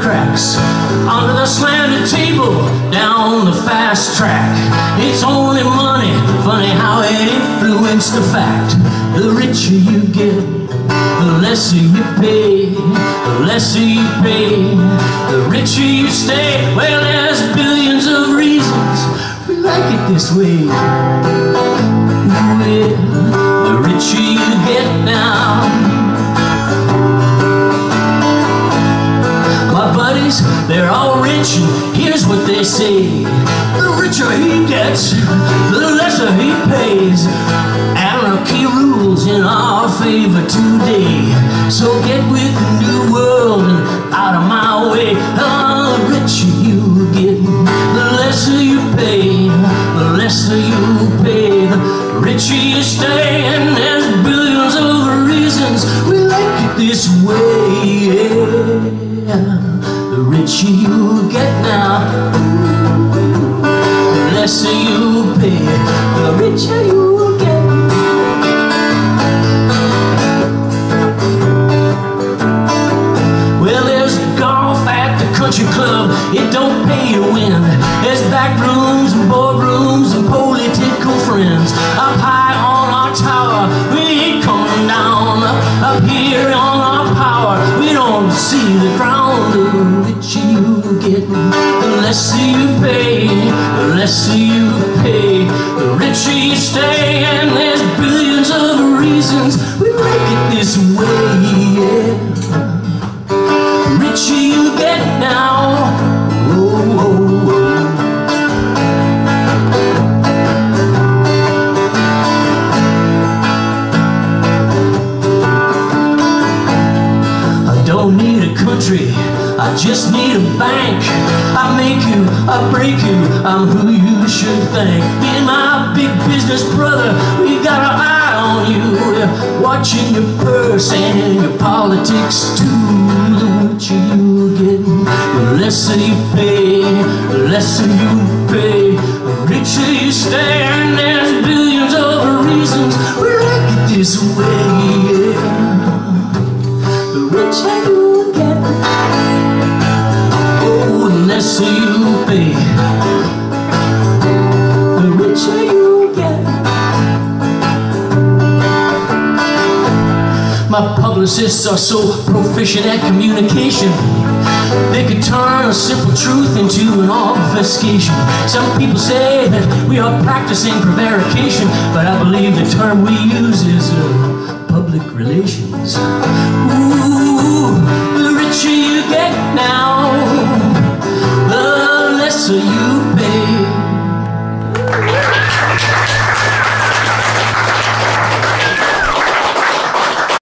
cracks Under the slanted table, down the fast track. It's only money, funny how it influenced the fact. The richer you get, the lesser you pay The lesser you pay, the richer you stay Well, there's billions of reasons. We like it this way they're all rich, and here's what they say. The richer he gets, the lesser he pays. Anarchy rules in our favor today. So get with the new world and out of my way. The richer you get, the lesser you pay. The lesser you pay, the richer you stay. And there's billions of reasons we like it this way. Now, the lesser you pay, the richer you get. Well, there's golf at the country club, it don't pay to win. There's back rooms and boardrooms and political friends. Up high on our tower, we coming down. Up here on our power, we don't see the ground get, the lesser you pay, the lesser you pay, the richer you stay, and there's billions of reasons we make it this way, yeah. The richer you get now, oh, oh, oh. I don't need a country I just need a bank. I make you, I break you, I'm who you should thank. Me and my big business brother, we got our eye on you. We're watching your purse and your politics too. The richer you get, the lesser you pay, the lesser you pay, the richer you stay. And there's billions of reasons we like it this way. Yeah. The richer you lesser you pay, the richer you get. My publicists are so proficient at communication. They could turn a simple truth into an obfuscation. Some people say that we are practicing prevarication But I believe the term we use is uh, public relations. Ooh,